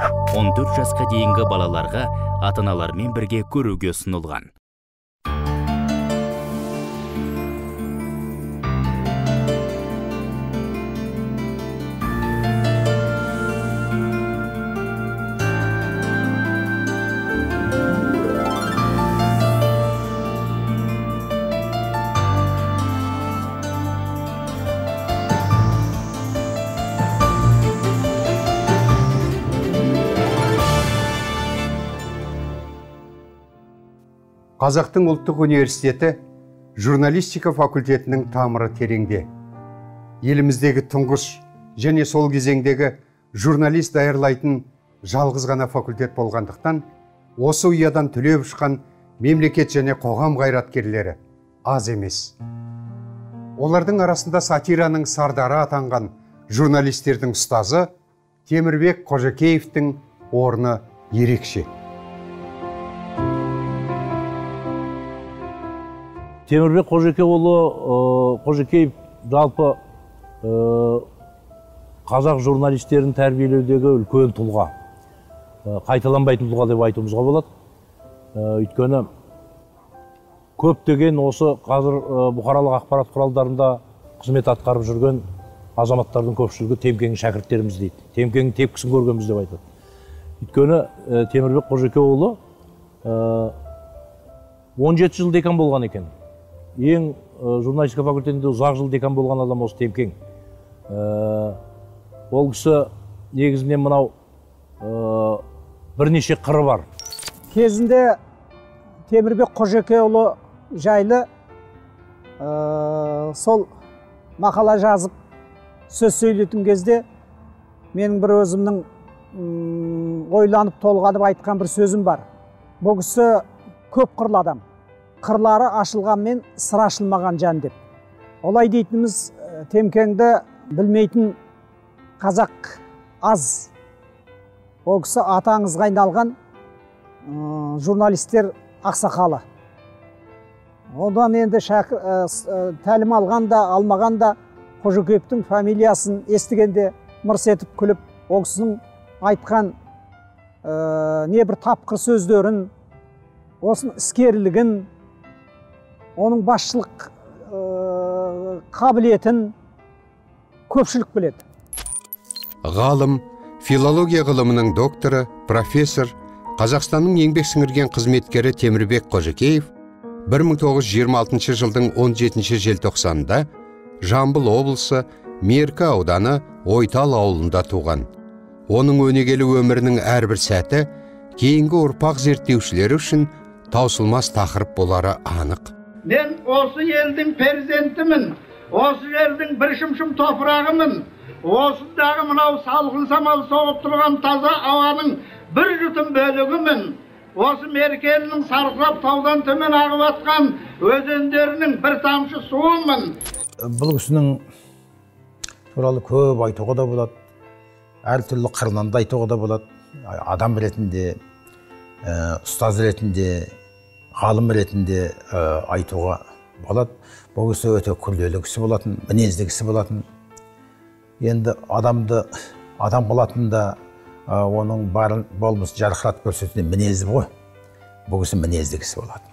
14 жасқа дейінгі балаларға ата аналармен бірге көруге ұсынылған. Қазақтың ұлттық университеті журналистика факультетінің тамыры тереңде. Еліміздегі тұңғыш және сол кезеңдегі журналист даярлайтын жалғыз ғана факультет болғандықтан осы ұядан түлеп ұшқан мемлекет және қоғам қайраткерлері аз емес. Олардың арасында сатираның сардары атанған журналистердің ұстазы темірбек қожакеевтің орны ерекше. Темірбек қожекеұлы қожекеев жалпы қазақ журналистерін тәрбиелеудегі үлкен тұлға қайталанбайтын тұлға деп айтуымызға болады. Өйткені көптеген осы қазір бұқаралық ақпарат құралдарында қызмет атқарып жүрген азаматтардың көпшілігі темкенің шәкірттеріміз дейді. Темкенің тепкісін көргенбіз деп айтады. Өйткені темірбек қожекеұлы он жеті жыл декан болған екен. Ең журналистика факультетінде ұзақ жыл декан болған адам осы темкең ол кісі негізінен мынау бірнеше қыры бар. Кезінде темірбек қожекеұлы жайлы сол мақала жазып сөз сөйлетін кезде менің бір өзімнің ойланып толғанып айтқан бір сөзім бар. Бұл кісі көп қырлы адам. Қырлары ашылғанмен сыр ашылмаған жан деп. Олай дейтініміз темкеңді білмейтін қазақ аз. Ол кісі аты аңызға айналған журналистер ақсақалы. Одан енді шәкір, тәлім алған да алмаған да қожекеевтің фамилиясын естігенде мырс етіп күліп ол кісінің айтқан ә, не бір тапқыр сөздерін осының іскерлігін оның басшылық ә, қабілетін көпшілік біледі. Ғалым филология ғылымының докторы профессор қазақстанның еңбек сіңірген қызметкері темірбек қожекеев 1926 жылдың 17 желтоқсанында жамбыл облысы меркі ауданы ойтал ауылында туған. Оның өнегелі өмірінің әрбір сәті кейінгі ұрпақ зерттеушілері үшін таусылмас тақырып болары анық. Мен осы елдің перзентімін осы жердің бір шымшым топырағымын осындағы мынау салқын самал соғып тұрған таза ауаның бір жұтым бөлігімін осы меркенің сарқырап таудан төмен ағып жатқан өзендерінің бір тамшы суымын. Бұл кісінің туралы көп айтуға да болады әртүрлі қырынан да айтуға да болады. Адам ретінде ұстаз ретінде ғалым ретінде айтуға болады. Бұл кісі өте күрделі кісі болатын мінезді кісі болатын. Енді адамды адам қылатын да ә, оның барын болмыс жарқыратып көрсететін мінезі ғой. Бұл кісі мінезді кісі болатын.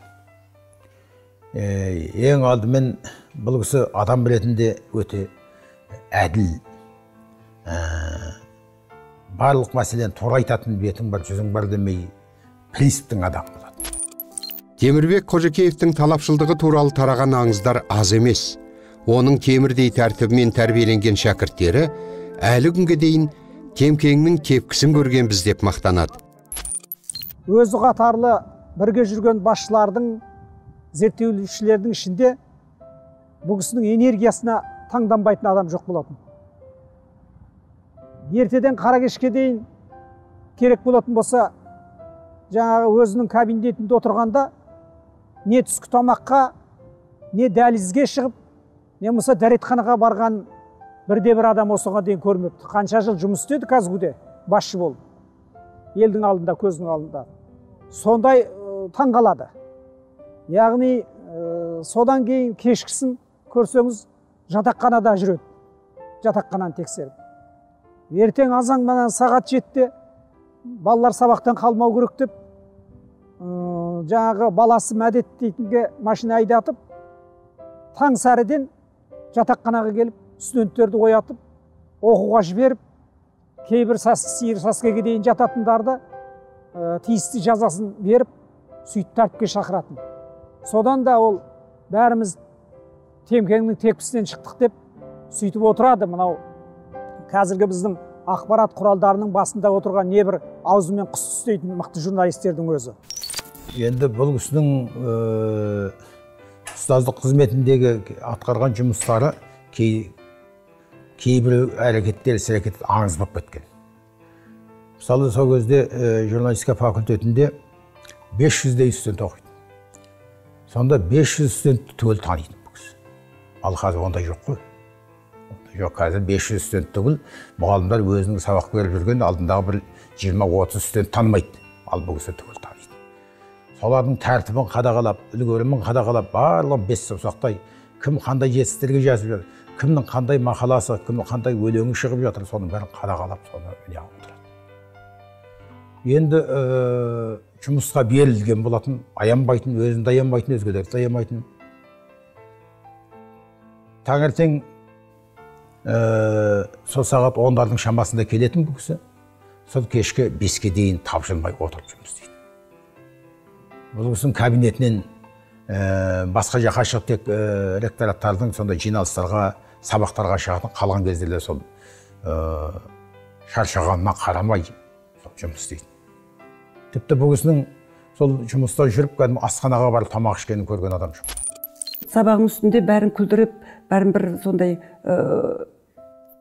Ең алдымен бұл кісі адам ретінде өте әділ. Ә, барлық мәселені тура айтатын бетің бар жүзің бар демей принциптің адамы темірбек қожекеевтің талапшылдығы туралы тараған аңыздар аз емес. Оның темірдей тәртібімен тәрбиеленген шәкірттері әлі күнге дейін темкеңнің тепкісін көргенбіз деп мақтанады. Өзі қатарлы бірге жүрген басшылардың зерттеушілердің ішінде бұл кісінің энергиясына таңданбайтын адам жоқ болатын. Ертеден қара кешке дейін керек болатын болса жаңағы өзінің кабинетінде отырғанда не түскі тамаққа не дәлізге шығып не болмаса дәретханаға барған бірде бір адам осыған дейін көрмепті. Қанша жыл жұмыс істеді казгуде басшы болып елдің алдында көздің алдында. Сондай ә, таң қалады яғни ә, содан кейін кешкісін көрсеңіз жатақханада жүреді. Жатақхананы тексеріп. Ертең азаннан сағат жетіде балалар сабақтан қалмау керек деп жаңағы баласы мәдет дейтінге машина айдатып таң сәріден жатақханаға келіп студенттерді оятып оқуға жіберіп кейбір сас, сиыр сәскеге дейін жататындарды ә, тиісті жазасын беріп сөйтіп тәртіпке шақыратын. Содан да ол бәріміз темкеңнің тепкісінен шықтық деп сөйтіп отырады. Мынау қазіргі біздің ақпарат құралдарының басында отырған небір аузымен құс түстейтін мықты журналистердің өзі. Енді бұл кісінің э, ұстаздық қызметіндегі атқарған жұмыстары кей кейбір әрекеттер іс әрекет аңыз болып кеткен. Мысалы сол кезде э, журналистика факультетінде 500дей студент оқиды сонда 500 студентті түгел таниды бұл ал қазір ондай жоқ қой. Жоқ. Қазір 500 студент түгіл мұғалімдер өзінің сабақ беріп жүрген алдындағы бір 20-30 студент танымайды. Ал бұл кісі түгел таниды солардың тәртібін қадағалап үлгерімін қадағалап барлығын бес саусақтай кім қандай жетістіктерге жазып жатыр кімнің қандай мақаласы кімнің қандай өлеңі шығып жатыр соның бәрін қадағалап соны неғып отырады енді ә, жұмысқа берілген болатын аянбайтын өзін де аянбайтын өзгелерді аянбайтын таңертең ә, сол сағат ондардың шамасында келетін бұл кісі. Сол кешкі беске дейін тапжылмай отырып жұмыс істейді. Бұл кісінің кабинетінен басқа жаққа шығып тек ректораттардың сондай жиналыстарға сабақтарға шығатын қалған кездерде сол ә, шаршағанына қарамай жұмыс істейді тіпті бұл кісінің сол жұмыста жүріп кәдімгі асханаға барып тамақ ішкенін көрген адам жоқ. Сабағының үстінде бәрін күлдіріп бәрін бір сондай ә,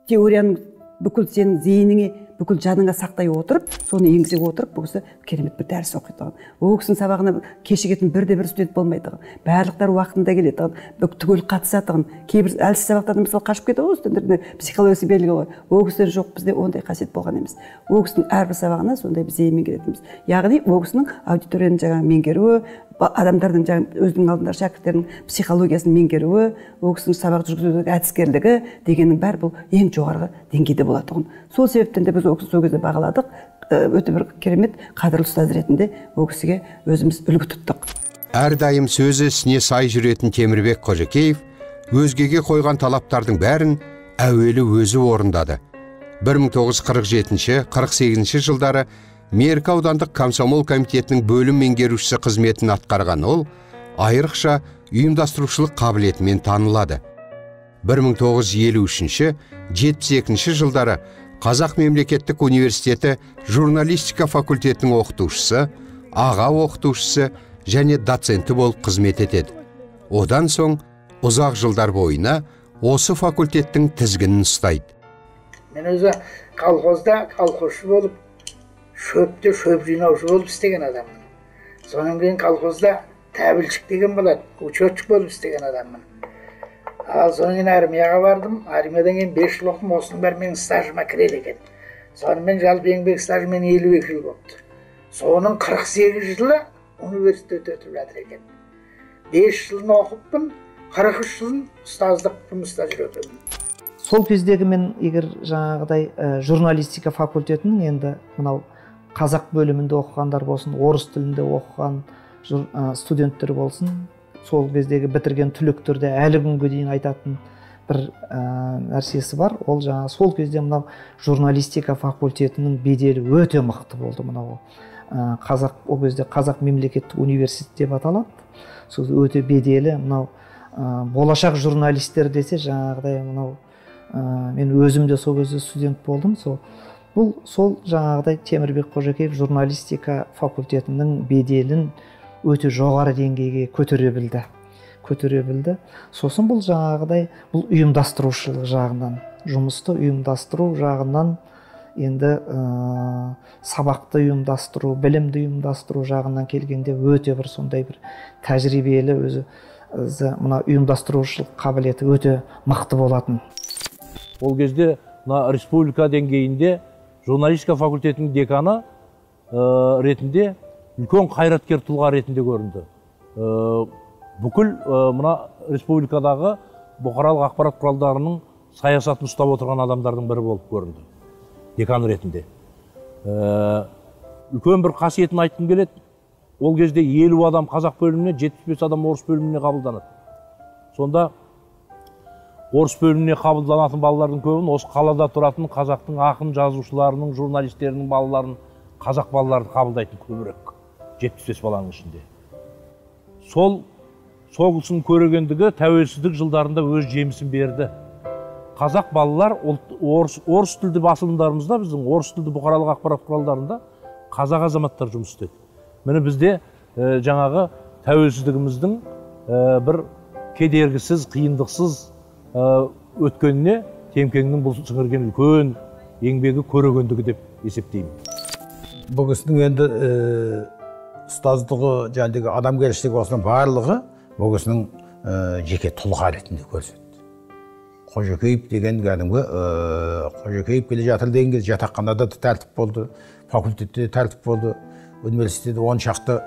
теорияның бүкіл сенің зейініңе бүкіл жаныңа сақтай отырып соны енгізе отырып бұл кісі керемет бір дәріс оқиды ол кісінің сабағына кешігетін бірде бір студент болмайды барлықтары уақытында келеді түгел қатысады кейбір әлсіз сабақтардан мысалы қашып кетеді ғой студенттер психологиясы белгілі ғой. Ол кісіде жоқ бізде ондай қасиет болған емес. Ол кісінің әрбір сабағына сондай біз зейінмен келетінбіз. Яғни ол кісінің аудиторияны жаңағы меңгеруі адамдардың жаңағы өзінің алдындағы шәкірттердің психологиясын меңгеруі ол кісінің сабақ жүргізудегі әдіскерлігі дегеннің бәрі бұл ең жоғарғы деңгейде болады тұғын сол себептен де біз ол кісіні сол кезде бағаладық. Өте бір керемет қадірлі ұстаз ретінде ол кісіге өзіміз үлгі тұттық. Әрдайым сөзі ісіне сай жүретін темірбек қожакеев өзгеге қойған талаптардың бәрін әуелі өзі орындады. 1947-48 жылдары меркі аудандық комсомол комитетінің бөлім меңгерушісі қызметін атқарған ол айрықша ұйымдастырушылық қабілетімен танылады. 1953-72 жылдары қазақ мемлекеттік университеті журналистика факультетінің оқытушысы аға оқытушысы және доценті болып қызмет етеді. Одан соң ұзақ жылдар бойына осы факультеттің тізгінін ұстайды. Мен өзі колхозда колхозшы болып шөпті шөп жинаушы болып істеген адаммын. Содан кейін колхозда тәбілшік деген болады учетчик болып істеген адаммын. Ал содан кейін армияға бардым. Армиядан кейін бес жыл оқыдым осының бәрі менің стажыма кіреді екен. Сонымен жалпы еңбек стажы мен елу екі жыл болыпты. Соның қырық сегіз жылы университетте өтіп жатыр екен. Бес жылын оқыппын қырық үш жылын ұстаздық жұмыста жүретінмін сол кездегі мен егер жаңағыдай ә, журналистика факультетінің енді мынау қазақ бөлімінде оқығандар болсын орыс тілінде оқыған ә, студенттер болсын сол кездегі бітірген түлектерде әлі күнге дейін айтатын бір ә, нәрсесі бар. Ол жаңа сол кезде мынау журналистика факультетінің беделі өте мықты болды мынау ә, қазақ ол кезде қазақ мемлекеттік университет деп аталады. Сол өте беделі мынау ә, болашақ журналистер десе жаңағыдай мынау ә, мен өзім де сол кезде студент болдым. Сол бұл сол жаңағыдай темірбек қожакеев журналистика факультетінің беделін өте жоғары деңгейге көтере білді. Көтере білді. Сосын бұл жаңағыдай бұл ұйымдастырушылық жағынан жұмысты ұйымдастыру жағынан енді ә, сабақты ұйымдастыру білімді ұйымдастыру жағынан келгенде өте бір сондай бір тәжірибелі өзі, өзі мына ұйымдастырушылық қабілеті өте мықты болатын. Ол кезде мына республика деңгейінде журналистика факультетінің деканы ә, ретінде үлкен қайраткер тұлға ретінде көрінді. Ә, бүкіл ә, мына республикадағы бұқаралық ақпарат құралдарының саясатын ұстап отырған адамдардың бірі болып көрінді декан ретінде. Ә, үлкен бір қасиетін айтқым келеді. Ол кезде елу адам қазақ бөліміне жетпіс бес адам орыс бөліміне қабылданады. Сонда орыс бөліміне қабылданатын балалардың көбін осы қалада тұратын қазақтың ақын жазушыларының журналистерінің балаларын қазақ балаларын қабылдайтын көбірек жетпіс бес баланың ішінде. Сол кісінің көрегендігі тәуелсіздік жылдарында өз жемісін берді. Қазақ балалар ұлт, орыс, орыс тілді басылымдарымызда біздің орыс тілді бұқаралық ақпарат құралдарында қазақ азаматтар жұмыс істеді. Міне бізде ә, жаңағы тәуелсіздігіміздің ә, бір кедергісіз қиындықсыз өткеніне темкеңнің бұл сіңірген үлкен еңбегі көрегендігі деп есептеймін. Бұл кісінің енді ә, ұстаздығы жаңағы адамгершілігі осының барлығы бұл кісінің ә, жеке тұлға ретінде көрсетті. Қожекеев деген кәдімгі қожекеев келе жатыр деген кезде жатақханада да тәртіп болды факультетте тәртіп болды. Университетте он шақты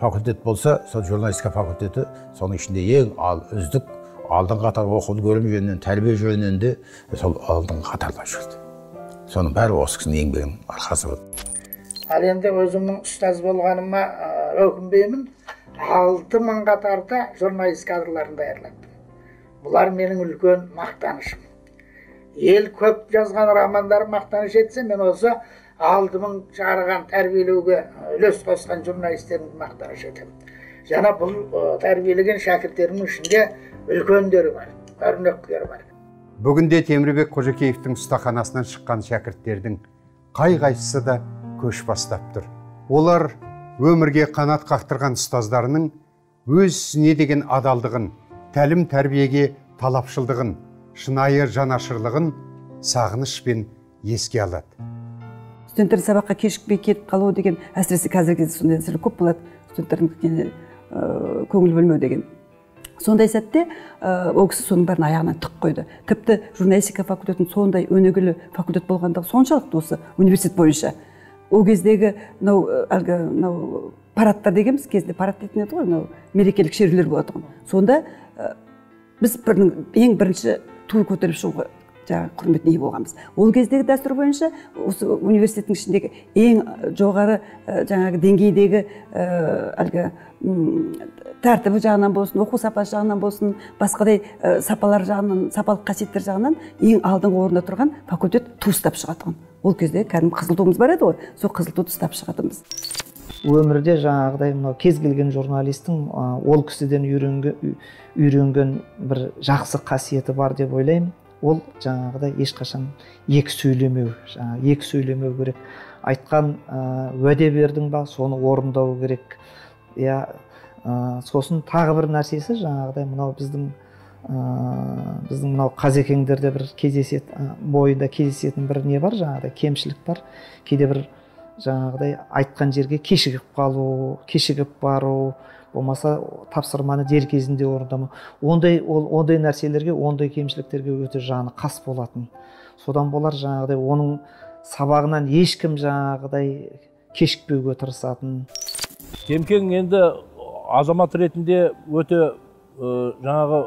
факультет болса сол журналистика факультеті соның ішінде ең ал үздік алдыңғы қатар оқу жөнінен тәрбие жөнінен де сол алдыңғы қатарда жүрді. Соның бәрі осы кісінің еңбегінің арқасы ал енді өзімнің ұстаз болғаныма өкінбеймін. Алты мыңға тарта журналист кадрларын даярлаттым. Бұлар менің үлкен мақтанышым. Ел көп жазған романдар мақтаныш етсе мен осы алты мың шығарған тәрбиелеуге үлес қосқан журналистерімді мақтаныш етемін. Және бұл тәрбиелеген шәкірттерімнің ішінде үлкендері бар көрнектілері бар бүгінде темірбек қожакеевтің ұстаханасынан шыққан шәкірттердің қай қайсысы да көш бастап тұр. Олар өмірге қанат қақтырған ұстаздарының өз ісіне деген адалдығын тәлім тәрбиеге талапшылдығын шынайы жанашырлығын сағынышпен еске алады. Студенттер сабаққа кешікпей кетіп қалу деген әсіресе қазіргі кезде сондай нәрселер көп болады. Студенттердің көңіл бөлмеу деген. Сондай сәтте ә, ол кісі соның бәрін аяғынан тік қойды. Тіпті журналистика факультетінің сондай өнегелі факультет болғандығы соншалықты осы университет бойынша. Ол кездегі мынау әлгі мынау парадтар дегенбіз кезінде парад дейтін еді ғой мынау мерекелік шерулер болатын сонда ә, біз бірінің ең бірінші ту көтеріп шығуға жаңағы құрметіне ие болғанбыз. Ол кездегі дәстүр бойынша осы университеттің ішіндегі ең жоғары ә, жаңағы деңгейдегі әлгі тәртібі жағынан болсын оқу сапасы жағынан болсын басқадай ә, сапалар жағынан сапалық қасиеттер жағынан ең алдыңғы орында тұрған факультет ту ұстап шығатұғын ол кезде кәдімгі қызыл туымыз бар еді ғой сол қызыл туды ұстап шығатынбыз. Өмірде жаңағыдай мынау кез келген журналистің ол кісіден үйренген, үйренген бір жақсы қасиеті бар деп ойлаймын. Ол жаңағыдай ешқашан екі сөйлемеу жаңағы екі сөйлемеу керек. Айтқан уәде бердің ба соны орындау керек. Иә сосын тағы бір нәрсесі жаңағыдай мынау біздің ә, біздің мынау қазекеңдерде бір кездеседі бойында кездесетін бір не бар жаңағыдай кемшілік бар. Кейде бір жаңағыдай айтқан жерге кешігіп қалу кешігіп бару болмаса тапсырманы дер кезінде орындамау. Ондай ол ондай нәрселерге ондай кемшіліктерге өте жаны қас болатын. Содан болар жаңағыдай оның сабағынан ешкім жаңағыдай кешікпеуге тырысатын. Темкең енді азамат ретінде өте жаңағы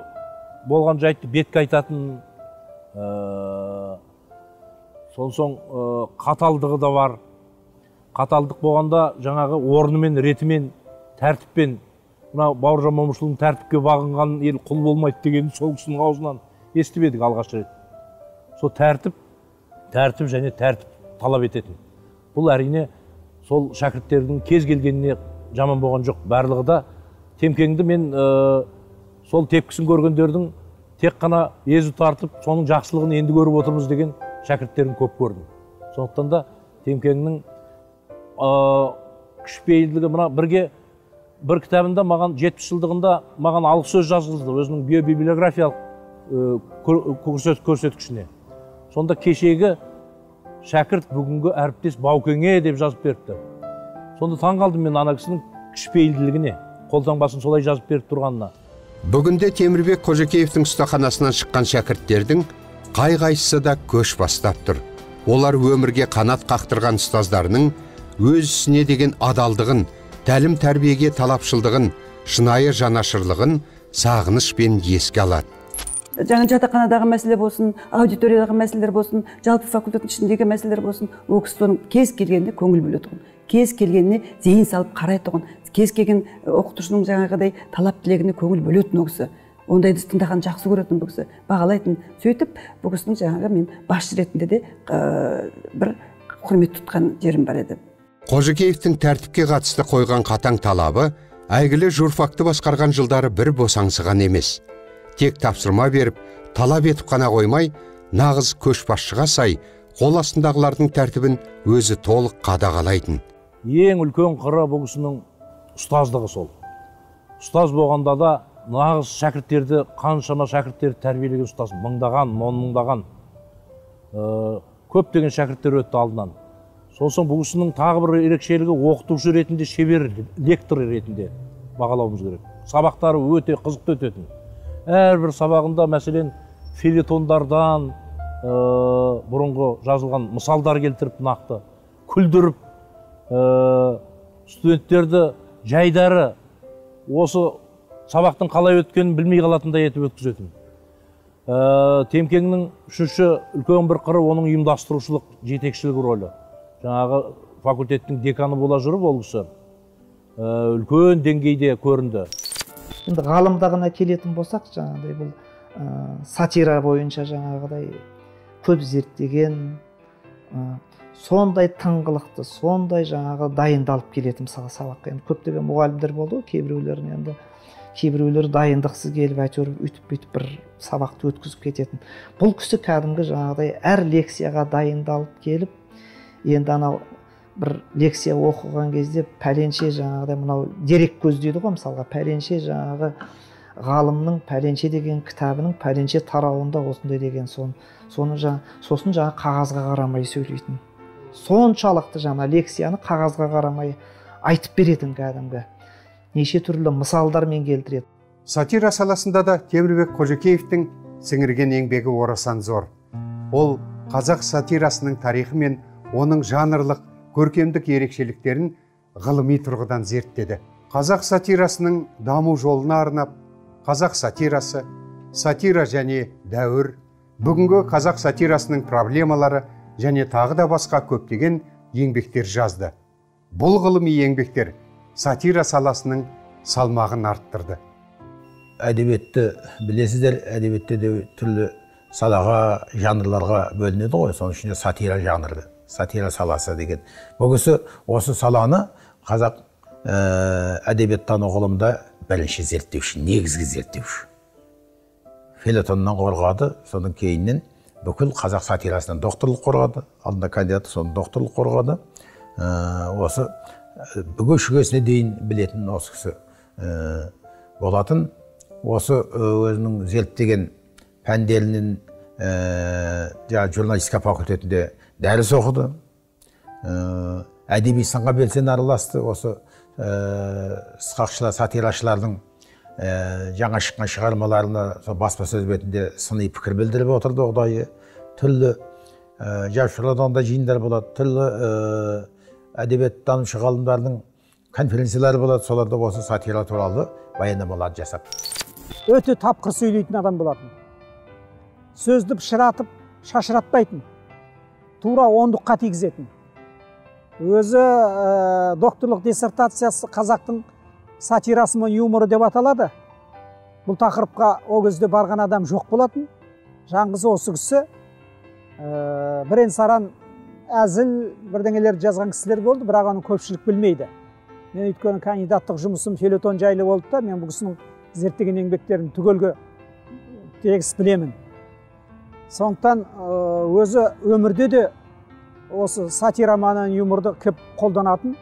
болған жайтты бетке айтатын ә, ә, қаталдығы да бар. Қаталдық болғанда жаңағы орнымен ретімен тәртіппен мына бауыржан момышұлының тәртіпке бағынған ел құл болмайды дегенін сол кісінің аузынан естіп едік алғаш рет. Сол тәртіп тәртіп және тәртіп талап ететін. Бұл әрине сол шәкірттердің кез келгеніне жаман болған жоқ. Барлығы да темкеңді мен ә, сол тепкісін көргендердің тек қана езу тартып соның жақсылығын енді көріп отырмыз деген шәкірттерін көп көрдім. Сондықтан да темкеңнің ә, кішіпейілдігі мына бірге бір кітабында маған жетпіс жылдығында маған алғы сөз жазғызды өзінің биобиблиографиялық ә, көрсеткішіне. Сонда кешегі шәкірт бүгінгі әріптес баукеңе деп жазып беріпті. Сонда таң қалдым мен ана кісінің кішіпейілділігіне қолтаңбасын солай жазып беріп тұрғанына. Бүгінде темірбек қожакеевтің ұстаханасынан шыққан шәкірттердің қай қайсысы да көш бастап тұр. Олар өмірге қанат қақтырған ұстаздарының өз ісіне деген адалдығын тәлім тәрбиеге талапшылдығын шынайы жанашырлығын сағынышпен еске алады. Жаңа жатақханадағы мәселе болсын аудиториядағы мәселелер болсын жалпы факультеттің ішіндегі мәселелер болсын ол кісі соның кез келгеніне көңіл бөледі тұғын кез келгеніне зейін салып қарайды тұғын кез келген оқытушының жаңағыдай талап тілегіне көңіл бөлетін ол кісі ондайды тыңдағанды жақсы көретін бұл кісі бағалайтын сөйтіп бұл кісінің жаңағы мен басшы ретінде де ә, бір құрмет тұтқан жерім бар еді. Қожыкеевтің тәртіпке қатысты қойған қатаң талабы әйгілі журфакты басқарған жылдары бір босаңсыған емес. Тек тапсырма беріп талап етіп қана қоймай нағыз көшбасшыға сай қол астындағылардың тәртібін өзі толық қадағалайтын. Ең үлкен қыры бұл кісінің ұстаздығы сол. Ұстаз болғанда да нағыз шәкірттерді қаншама шәкірттерді тәрбиелеген ұстаз мыңдаған он мыңдаған ә, көптеген шәкірттер өтті алдынан. Сосын бұл кісінің тағы бір ерекшелігі оқытушы ретінде шебер лектор ретінде бағалауымыз керек. Сабақтары өте қызықты өтетін. Әрбір сабағында мәселен филетондардан ә, бұрынғы жазылған мысалдар келтіріп нақты күлдіріп ә, студенттерді жайдары осы сабақтың қалай өткенін білмей қалатындай етіп өткізетін. Ә, темкеңнің үшінші үлкен бір қыры оның ұйымдастырушылық жетекшілік рөлі. Жаңағы факультеттің деканы бола жүріп ол кісі ә, үлкен деңгейде көрінді. Енді ғалымдығына келетін болсақ жаңағыдай бұл ә, сатира бойынша жаңағыдай көп зерттеген ә, сондай тыңғылықты сондай жаңағы дайындалып келетін мысалы сабаққа енді көптеген мұғалімдер болды ғой кейбіреулерін енді кейбіреулері дайындықсыз келіп әйтеуір өйтіп бүйтіп бір сабақты өткізіп кететін. Бұл кісі кәдімгі жаңағыдай әр лекцияға дайындалып келіп енді анау бір лекция оқыған кезде пәленше жаңағыдай мынау дерек көз дейді ғой мысалға пәленше жаңағы ғалымның пәленше деген кітабының пәленше тарауында осындай деген сон, соны жаңа сосын жаңа қағазға қарамай сөйлейтін. Соншалықты жаңа лекцияны қағазға қарамай айтып беретін кәдімгі. Неше түрлі мысалдармен келтіреді. Сатира саласында да темірбек қожакеевтің сіңірген еңбегі орасан зор. Ол қазақ сатирасының тарихы мен оның жанрлық көркемдік ерекшеліктерін ғылыми тұрғыдан зерттеді. Қазақ сатирасының даму жолына арнап қазақ сатирасы сатира және дәуір бүгінгі қазақ сатирасының проблемалары және тағы да басқа көптеген еңбектер жазды. Бұл ғылыми еңбектер сатира саласының салмағын арттырды. Әдебиетті білесіздер әдебиетте де түрлі салаға жанрларға бөлінеді ғой. Соның ішінде сатира жанры сатира саласы деген. Бұл кісі осы саланы қазақ ә, әдебиеттану ғылымында бірінші зерттеуші негізгі зерттеуші. Фелетоннан қорғады содан кейіннен бүкіл қазақ сатирасынан докторлық қорғады алдында кандидат соны докторлық қорғады. Ә, осы бүге шүгесіне дейін білетін осы кісі ә, болатын. Осы өзінің зерттеген пәндерінен ә, жаңағы журналистика факультетінде дәріс оқыды. Ә, әдеби сынға белсене араласты. Осы ә, сатирашылардың ә, жаңа шыққан шығармаларына сол баспасөз бетінде сыни пікір білдіріп отырды ұдайы түрлі ә, жазушылардан да жиындар болады. Түрлі әдебиеттанушы ғалымдардың конференциялары болады. Соларда осы сатира туралы баяндамалар жасап. Өте тапқыр сөйлейтін адам болатын. Сөзді пышыратып шашыратпайтын. Тура ондыққа тигізетін. Өзі ә, докторлық диссертациясы қазақтың сатирасы мен юморы деп аталады. Бұл тақырыпқа ол кезде барған адам жоқ болатын. Жаңғыз осы кісі ә, бірен саран әзіл бірдеңелер жазған кісілер болды бірақ оны көпшілік білмейді. Мен өйткені кандидаттық жұмысым фельетон жайлы болды да мен бұл кісінің зерттеген еңбектерін түгелге тегіс білемін. Сондықтан өзі өмірде де осы сатира менен юморды көп қолданатын.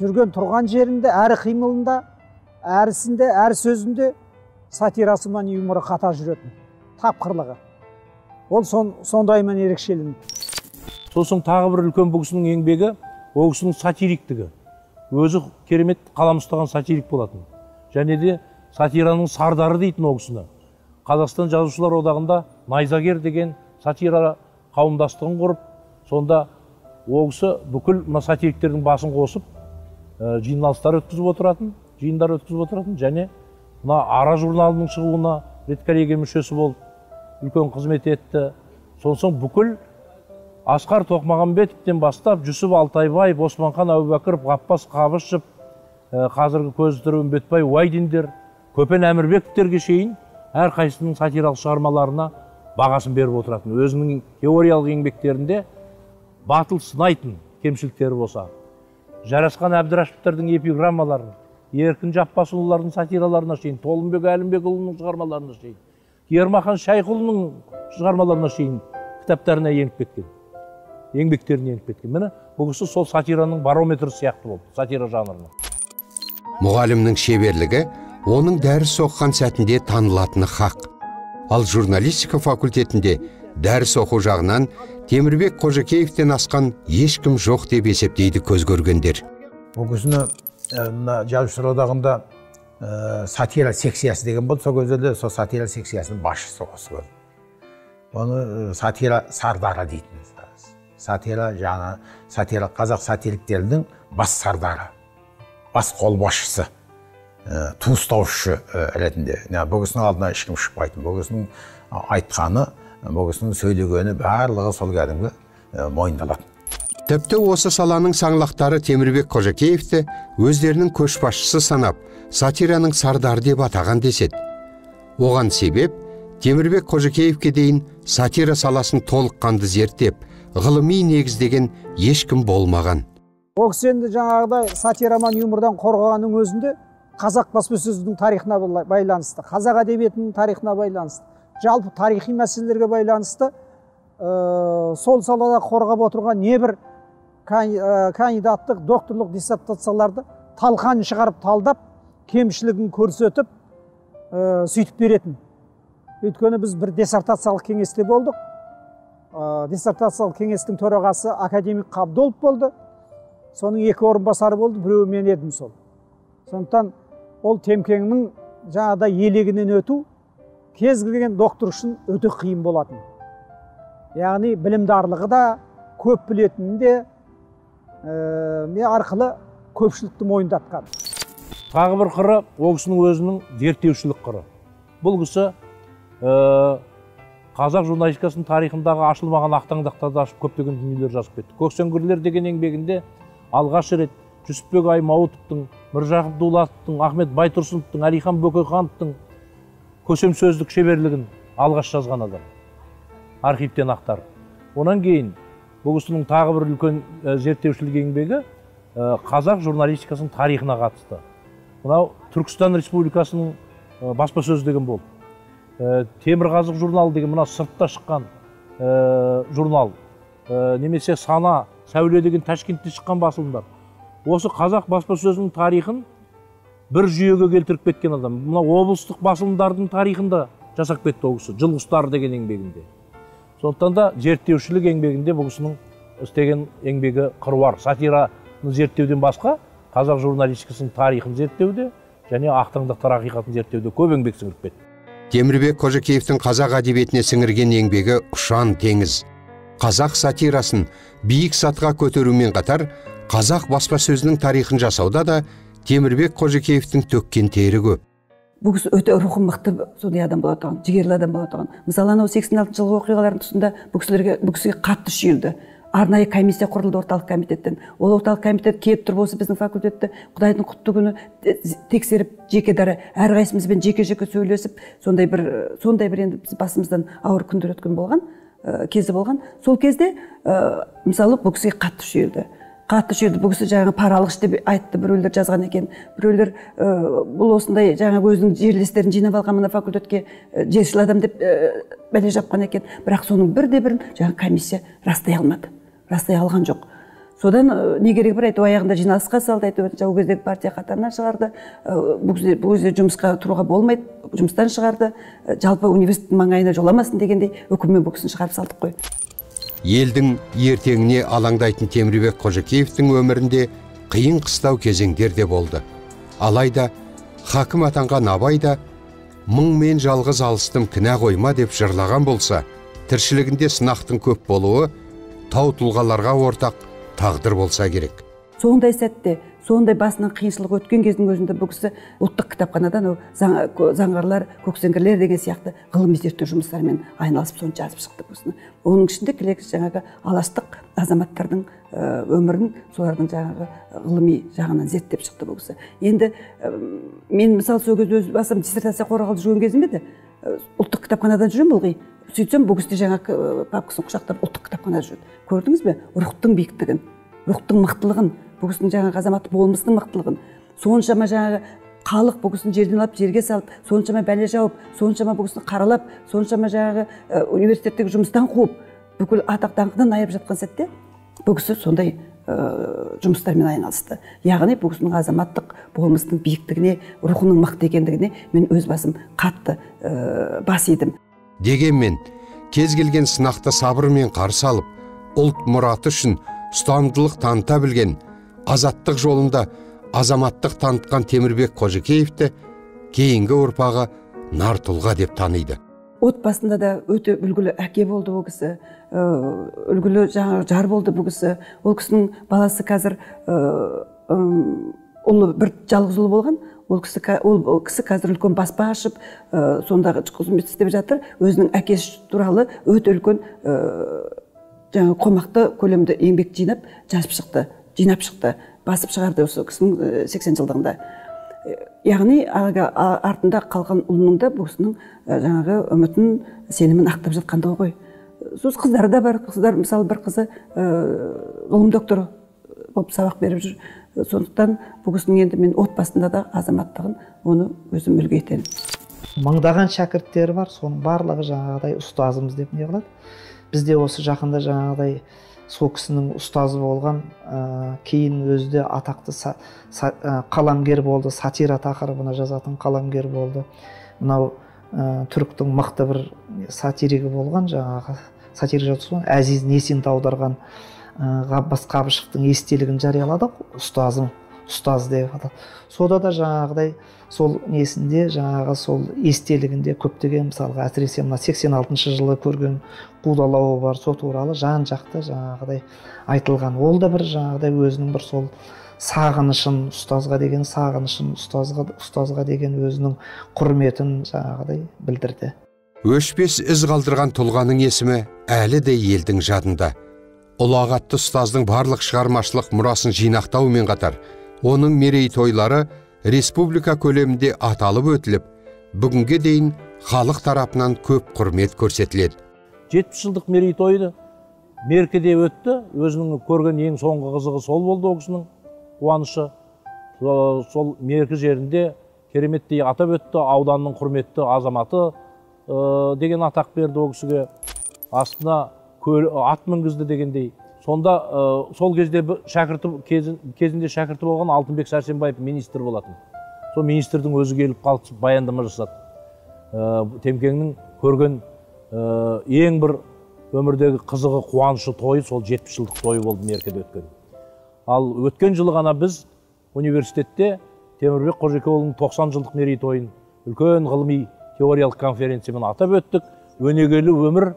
Жүрген тұрған жерінде әрі қимылында әрісінде әр сөзінде сатирасы мен юморы қатар жүретін. Тапқырлығы. Ол сон, сондаймен ерекшеленеді сосын тағы бір үлкен бұл кісінің еңбегі ол кісінің сатириктігі. Өзі керемет қалам ұстаған сатирик болатын. Және де сатираның сардары дейтін ол кісіні. Қазақстан жазушылар одағында найзагер деген сатира қауымдастығын құрып сонда ол кісі бүкіл мына сатириктердің басын қосып жиналыстар өткізіп отыратын жиындар өткізіп отыратын және мына ара журналының шығуына редколлегия мүшесі болып үлкен қызмет етті. Сонсоң бүкіл асқар тоқмағамбетовтен бастап жүсіп алтайбаев османхан әубәкіров ғаппас қабышев ә, қазіргі көзі тірі үмбетбай уайдиндер көпен әмірбековтерге шейін әрқайсысының сатиралық шығармаларына бағасын беріп отыратын. Өзінің теориялық еңбектерінде батыл сынайтын кемшіліктері болса. Жарасқан әбдірашевтердің эпиграммаларын еркін жаппасұлылардың сатираларына шейін толымбек әлімбекұлының шығармаларына шейін ермахан шайхұлының шығармаларына шейін кітаптарына еніп кеткен еңбектеріне еніп кеткен. Міне бұл кісі сол сатираның барометрі сияқты болды сатира жанрының мұғалімнің шеберлігі оның дәріс оқыған сәтінде танылатыны хақ. Ал журналистика факультетінде дәріс оқу жағынан темірбек қожакеевтен асқан ешкім жоқ деп есептейді көз көргендер бұл кісіні мына жазушылар одағында сатира секциясы деген болды. Сол кездерде сол сатира секциясының басшысы осы кісі оны сатира сардары дейтін сатира жаңа сатира қазақ сатириктерінің бас сардары бас қолбасшысы туыстаушы ретінде. Бұл кісінің алдына ешкім шықпайтын. Бұл кісінің айтқаны бұл кісінің сөйлегені барлығы сол кәдімгі ә, мойындалатын тіпті осы саланың саңлақтары темірбек қожакеевті өздерінің көшбасшысы санап сатираның сардары деп атаған деседі. Оған себеп темірбек қожакеевке дейін сатира саласын толыққанды зерттеп ғылыми негіздеген ешкім болмаған. Ол кісі енді жаңағыдай сатираман юмордан қорғағанның өзінде қазақ баспасөзінің тарихына байланысты қазақ әдебиетінің тарихына байланысты. Жалпы тарихи мәселелерге байланысты ә, сол салада қорғап отырған небір ә, кандидаттық докторлық диссертацияларды талқан шығарып талдап кемшілігін көрсетіп ә, сөйтіп беретін. Өйткені біз бір диссертациялық кеңесте болдық. Ә, диссертациялық кеңестің төрағасы академик қабдолов болды. Соның екі орынбасары болды біреуі мен едім сол. Сондықтан ол темкеңнің жаңағыдай елегінен өту кез келген доктор үшін өте қиын болатын. Яғни білімдарлығы да көп білетіні де ә, арқылы көпшілікті мойындатқан. Тағы бір қыры ол кісінің өзінің зерттеушілік қыры. Бұл кісі ә, қазақ журналистикасының тарихындағы ашылмаған ақтаңдақтарды ашып көптеген дүниелер жазып кетті. Көксеңгірлер деген еңбегінде алғаш рет жүсіпбек аймауытовтың міржақып дулатовтың ахмет байтұрсыновтың әлихан бөкейхановтың көсем сөздік шеберлігін алғаш жазған адам. Архивтен ақтарып. Онан кейін бұл кісінің тағы бір үлкен зерттеушілік еңбегі қазақ журналистикасының тарихына қатысты. Мынау түркістан республикасының баспасөзі деген болды. Темірқазық журналы деген мына сыртта шыққан журнал немесе сана сәуле деген ташкентте шыққан басылымдар. Осы қазақ баспасөзінің тарихын бір жүйеге келтіріп кеткен адам. Мына облыстық басылымдардың тарихын да жасап кетті ол кісі жыл құстары деген еңбегінде. Сондықтан да зерттеушілік еңбегінде бұл кісінің істеген еңбегі қыруар. Сатираны зерттеуден басқа қазақ журналистикасының тарихын зерттеуде және ақтаңдақтар ақиқатын зерттеуде көп еңбек сіңіріп кетті. Темірбек қожакеевтің қазақ әдебиетіне сіңірген еңбегі ұшан теңіз. Қазақ сатирасын биік сатыға көтерумен қатар қазақ баспасөзінің тарихын жасауда да темірбек қожакеевтің төккен тері көп. Бұл кісі өте рухы мықты сондай адам бола тұрған жігерлі адам бола тұрған. Мысалы анау сексен алтыншы жылғы оқиғалардың тұсында бұл кісілерге бұл кісіге қатты шүйілді арнайы комиссия құрылды орталық комитеттен. Ол орталық комитет келіп тұрып осы біздің факультетті құдайдың құтты күні тексеріп жеке дара әрқайсымызбен жеке жеке сөйлесіп сондай бір сондай бір енді біз басымыздан ауыр күндер өткен болған ә, кезі болған. Сол кезде ә, мысалы бұл кісіге қатты шүйілді қатты шүйілді бұл кісі жаңағы пара алғыш деп айтты біреулер жазған екен. Біреулер ә, бұл осындай жаңағы өзінің жерлестерін жинап алған мына факультетке ә, жершіл адам деп ә, бәле жапқан екен. Бірақ соның бірде бірін жаңағы комиссия растай алмады. Растай алған жоқ. Содан не керек бар әйтеуір аяғында жиналысқа салды әйтеуір ол кездегі партия қатарынан шығарды. Кезде бұл кезде жұмысқа тұруға болмайды жұмыстан шығарды. Жалпы университеттің маңайына жоламасын дегендей үкіммен бұл кісіні шығарып салдық қой. Елдің ертеңіне алаңдайтын темірбек қожакеевтің өмірінде қиын қыстау кезеңдер де болды. Алайда хакім атанған абай да мың мен жалғыз алыстым кінә қойма деп жырлаған болса тіршілігінде сынақтың көп болуы тау тұлғаларға ортақ тағдыр болса керек. Сондай сәтте сондай басынан қиыншылық өткен кездің өзінде бұл кісі ұлттық кітапханада анау заңғарлар көксеңгірлер деген сияқты ғылыми зерттеу жұмыстарымен айналысып соны жазып шықты бұл оның ішінде жаңағы алаштық азаматтардың өмірін солардың жаңағы ғылыми жағынан зерттеп шықты бұл кісі. Енді мен мысалы сол кезде өз басым диссертация қорғалып жүрген кезім еді. Ұлттық кітапханада жүремін ылғи сөйтсем бұл кісі жаңағы папкасын құшақтап ұлттық кітапханада жүреді. Көрдіңіз бе? Рухтың биіктігін рухтың мықтылығын бұл кісінің жаңағы азаматтық болмысының мықтылығын соншама жаңағы халық бұл кісіні жерден алып жерге салып соншама бәле жауып соншама бұл кісіні қаралап соншама жаңағы университеттегі жұмыстан қуып бүкіл атақ даңқынан айырып жатқан сәтте бұл кісі сондай ә, жұмыстармен айналысты. Яғни бұл кісінің азаматтық болмысының биіктігіне рухының мықты екендігіне мен өз басым қатты ә, бас идім. Дегенмен кез келген сынақты сабырмен қарсы алып ұлт мұраты үшін ұстамдылық таныта білген азаттық жолында азаматтық танытқан темірбек қожекеевті кейінгі ұрпағы нар тұлға деп таниды. Отбасында да өте үлгілі әке болды ол кісі үлгілі жаңағы жар болды бұл кісі. Ол кісінің баласы қазір ұлы бір жалғыз ұлы болған. Ол кісі ол кісі қазір үлкен баспа ашып ә, сондағы қызмет істеп жатыр. Өзінің әкесі туралы өте үлкен жаңағы қомақты көлемде еңбек жинап жазып шықты. Жинап шықты басып шығарды осы кісінің сексен жылдығында. Яғни артында қалған ұлының да бұл кісінің жаңағы үмітін сенімін ақтап жатқандығы ғой. Сосын қыздары да бар қыздар мысалы бір қызы ғылым докторы болып сабақ беріп жүр. Сондықтан бұл кісінің енді мен отбасында да азаматтығын оны өзім үлгі етемін мыңдаған шәкірттері бар соның барлығы жаңағыдай ұстазымыз деп не қылады? Бізде осы жақында жаңағыдай сол кісінің ұстазы болған ә, кейін өзі де атақты са, са, қаламгер болды сатира тақырыбына жазатын қаламгер болды. Мынау ә, түріктің мықты бір сатиригі болған жаңағы сатира жазған әзиз несинді аударған ә, ғаббас қабышевтың естелігін жариялады ұстазым. Ұстаз деп аталды сода да жаңағыдай сол несінде жаңағы сол естелігінде көптеген мысалға әсіресе мына сексен алтыншы жылы көрген қудалауы бар сол туралы жан жақты жаңағыдай айтылған. Ол да бір жаңағыдай өзінің бір сол сағынышын ұстазға деген сағынышын ұстазға ұстазға деген өзінің құрметін жаңағыдай білдірді. Өшпес із қалдырған тұлғаның есімі әлі де елдің жадында. Ұлағатты ұстаздың барлық шығармашылық мұрасын жинақтаумен қатар оның мерейтойлары республика көлемінде аталып өтіліп бүгінге дейін халық тарапынан көп құрмет көрсетіледі жетпіс жылдық мерейтойды меркеде өтті өзінің көрген ең соңғы қызығы сол болды ол кісінің қуанышы сол меркі жерінде кереметтей атап өтті ауданның құрметті азаматы деген атақ берді ол кісіге астына ат мінгізді дегендей сонда ә, сол кезде шәкірті кезінде шәкірті болған алтынбек сәрсенбаев министр болатын. Сол министрдің өзі келіп қалып баяндама жасады. Ә, темкеңнің көрген ә, ең бір өмірдегі қызығы қуанышы тойы сол жетпіс жылдық тойы болды меркеде өткен. Ал өткен жылы ғана біз университетте темірбек қожекеұлының 90 жылдық мерейтойын үлкен ғылыми теориялық конференциямен атап өттік. Өнегелі өмір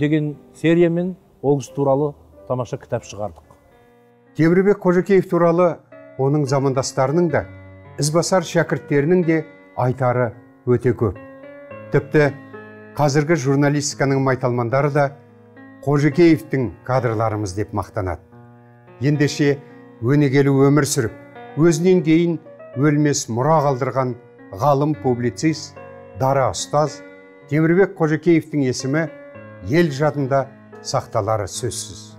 деген сериямен ол кісі туралы тамаша кітап шығардық. Темірбек қожакеев туралы оның замандастарының да ізбасар шәкірттерінің де айтары өте көп. Тіпті қазіргі журналистиканың майталмандары да қожекеевтің кадрларымыз деп мақтанады. Ендеше өнегелі өмір сүріп өзінен кейін өлмес мұра қалдырған ғалым публицист дара ұстаз темірбек қожекеевтің есімі ел жадында сақталары сөзсіз